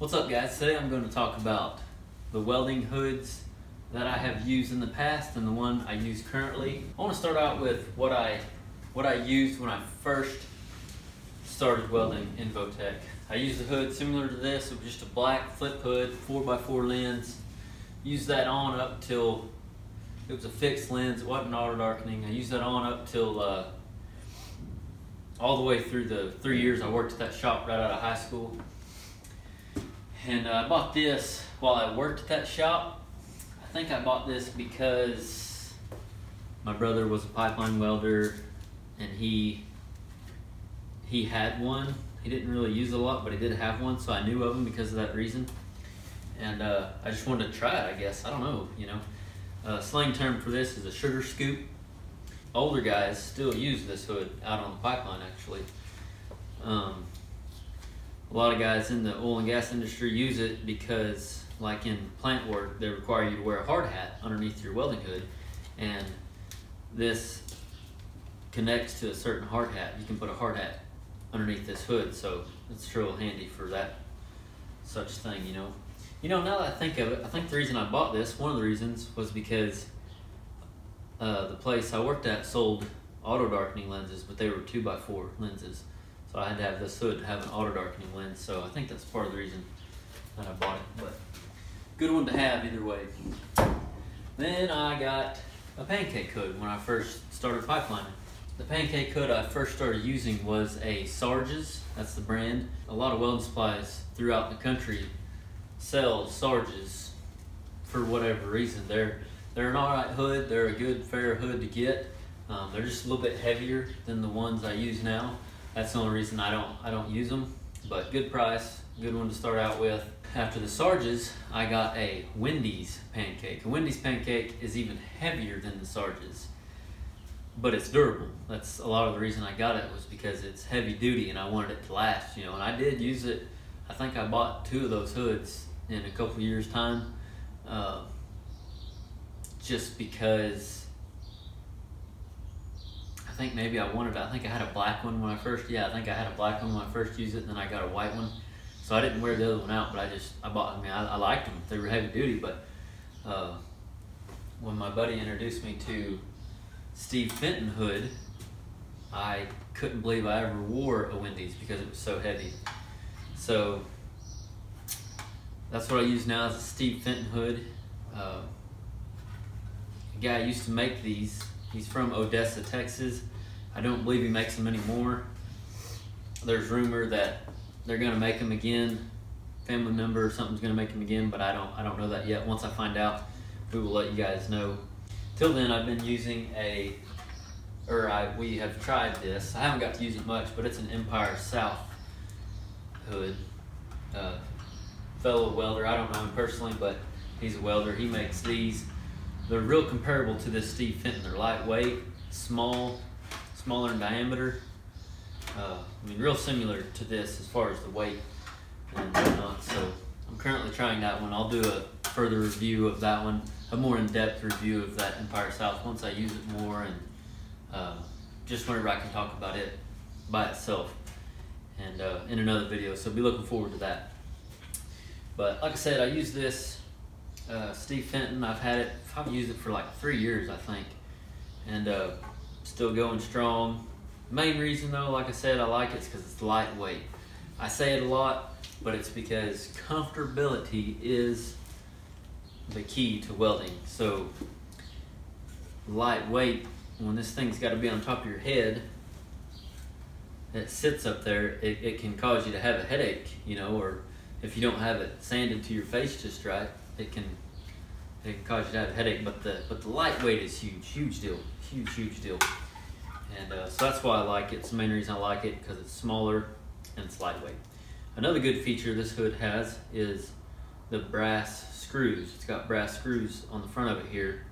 What's up guys? Today I'm going to talk about the welding hoods that I have used in the past and the one I use currently. I want to start out with what I what I used when I first started welding Invotech. I used a hood similar to this, it was just a black flip hood, 4x4 lens. Used that on up till it was a fixed lens, it wasn't auto darkening. I used that on up till uh, all the way through the three years I worked at that shop right out of high school. And uh, I bought this while I worked at that shop. I think I bought this because my brother was a pipeline welder and he he had one. He didn't really use a lot, but he did have one, so I knew of him because of that reason. And uh, I just wanted to try it, I guess. I don't know, you know. Uh, slang term for this is a sugar scoop. Older guys still use this hood out on the pipeline, actually. Um, a lot of guys in the oil and gas industry use it because like in plant work they require you to wear a hard hat underneath your welding hood and this connects to a certain hard hat. You can put a hard hat underneath this hood so it's real handy for that such thing you know? You know now that I think of it I think the reason I bought this one of the reasons was because uh, the place I worked at sold auto darkening lenses but they were 2x4 lenses so I had to have this hood to have an auto darkening lens. So I think that's part of the reason that I bought it. But good one to have either way. Then I got a pancake hood when I first started pipelining. The pancake hood I first started using was a Sarges, that's the brand. A lot of welding supplies throughout the country sell Sarges for whatever reason. They're, they're an alright hood, they're a good fair hood to get. Um, they're just a little bit heavier than the ones I use now. That's the only reason I don't I don't use them. But good price, good one to start out with. After the Sarges, I got a Wendy's pancake. A Wendy's pancake is even heavier than the Sarges, but it's durable. That's a lot of the reason I got it was because it's heavy duty and I wanted it to last, you know. And I did use it. I think I bought two of those hoods in a couple years time, uh, just because think maybe I wanted, I think I had a black one when I first, yeah, I think I had a black one when I first used it, and then I got a white one. So I didn't wear the other one out, but I just, I bought, I mean, I, I liked them. They were heavy duty, but uh, when my buddy introduced me to Steve Fenton hood, I couldn't believe I ever wore a Wendy's because it was so heavy. So that's what I use now is a Steve Fenton hood. Uh, guy used to make these. He's from Odessa, Texas. I don't believe he makes them anymore. There's rumor that they're gonna make them again. Family member or something's gonna make them again, but I don't I don't know that yet. Once I find out, we will let you guys know. Till then, I've been using a, or I we have tried this. I haven't got to use it much, but it's an Empyre South hood. Uh, fellow welder, I don't know him personally, but he's a welder. He makes these. They're real comparable to this Steve Fenton. They're lightweight, small, smaller in diameter. Uh, I mean, real similar to this as far as the weight and whatnot. So I'm currently trying that one. I'll do a further review of that one, a more in-depth review of that Empyre South once I use it more and uh, just whenever I can talk about it by itself and uh, in another video. So be looking forward to that. But like I said, I use this uh, Steve Fenton. I've had it, I've used it for like three years, I think. And uh, still going strong. Main reason though, like I said, I like it because it's lightweight. I say it a lot, but it's because comfortability is the key to welding. So lightweight, when this thing's got to be on top of your head, it sits up there, it, it can cause you to have a headache, you know, or if you don't have it sanded to your face just right, it can it can cause you to have a headache. But the but the lightweight is huge, huge deal, huge huge deal. And uh, so that's why I like it. It's the main reason I like it because it's smaller and it's lightweight. Another good feature this hood has is the brass screws. It's got brass screws on the front of it here.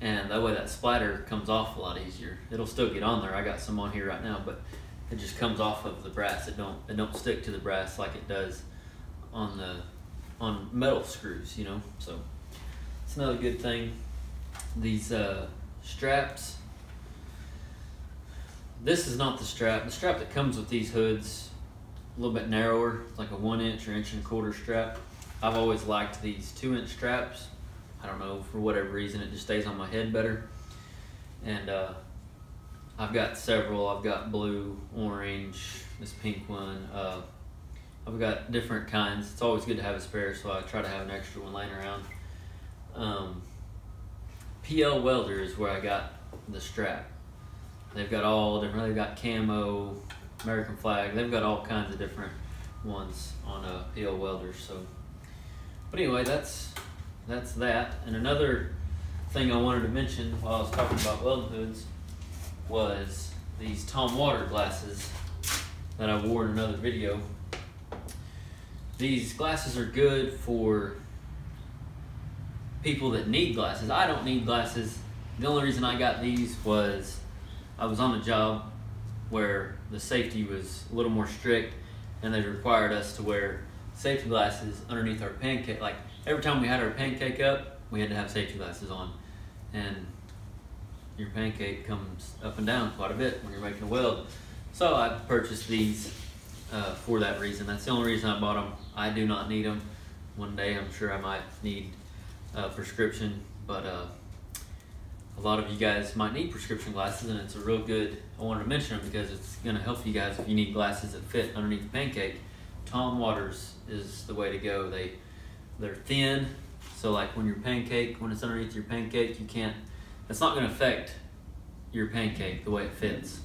And that way that splatter comes off a lot easier. It'll still get on there. I got some on here right now, but it just comes off of the brass. It don't it don't stick to the brass like it does on the on metal screws, you know. So it's another good thing. These uh, straps this is not the strap. The strap that comes with these hoods a little bit narrower, like a one inch or inch and a quarter strap. I've always liked these two inch straps. I don't know, for whatever reason, it just stays on my head better. And uh, I've got several. I've got blue, orange, this pink one. Uh, I've got different kinds. It's always good to have a spare, so I try to have an extra one laying around. Um, PL Welder is where I got the strap. They've got all different. They've got camo, American flag. They've got all kinds of different ones on a PL Welder, So, but anyway, that's that's that. And another thing I wanted to mention while I was talking about welding hoods was these Tom Water glasses that I wore in another video. These glasses are good for people that need glasses. I don't need glasses. The only reason I got these was I was on a job where the safety was a little more strict and they required us to wear safety glasses underneath our pancake. Like every time we had our pancake up, we had to have safety glasses on. And your pancake comes up and down quite a bit when you're making a weld. So I purchased these uh, for that reason. That's the only reason I bought them. I do not need them. One day I'm sure I might need a prescription, but uh, a lot of you guys might need prescription glasses and it's a real good, I wanted to mention them because it's going to help you guys if you need glasses that fit underneath the pancake. Tom Waters is the way to go. They, they're thin, so like when your pancake, when it's underneath your pancake, you can't, it's not going to affect your pancake the way it fits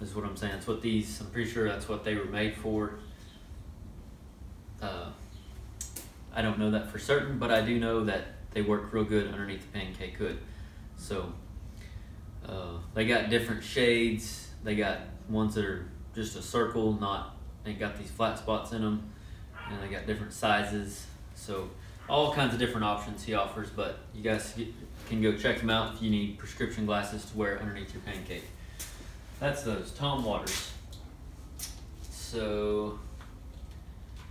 is what I'm saying. That's what these, I'm pretty sure that's what they were made for. Uh, I don't know that for certain, but I do know that they work real good underneath the pancake hood. So uh, they got different shades. They got ones that are just a circle, not they got these flat spots in them, and they got different sizes. So all kinds of different options he offers. But you guys can go check them out if you need prescription glasses to wear underneath your pancake. That's those, Tom Waters. So,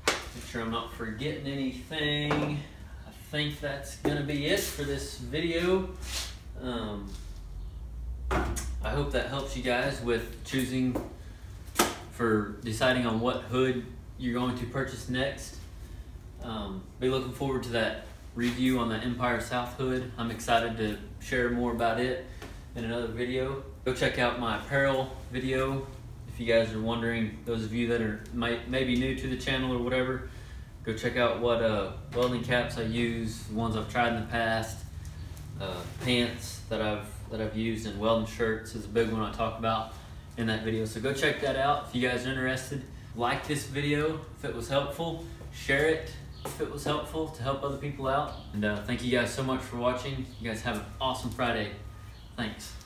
make sure I'm not forgetting anything. I think that's gonna be it for this video. Um, I hope that helps you guys with choosing for deciding on what hood you're going to purchase next. Um, be looking forward to that review on the Empyre South hood. I'm excited to share more about it in another video. Go check out my apparel video if you guys are wondering, those of you that are might maybe new to the channel or whatever, go check out what uh, welding caps I use, ones I've tried in the past, uh, pants that I've that I've used, and welding shirts is a big one I talk about in that video. So go check that out if you guys are interested. Like this video if it was helpful, share it if it was helpful to help other people out. And uh, thank you guys so much for watching. You guys have an awesome Friday. Thanks.